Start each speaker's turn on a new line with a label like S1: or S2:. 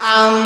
S1: I'm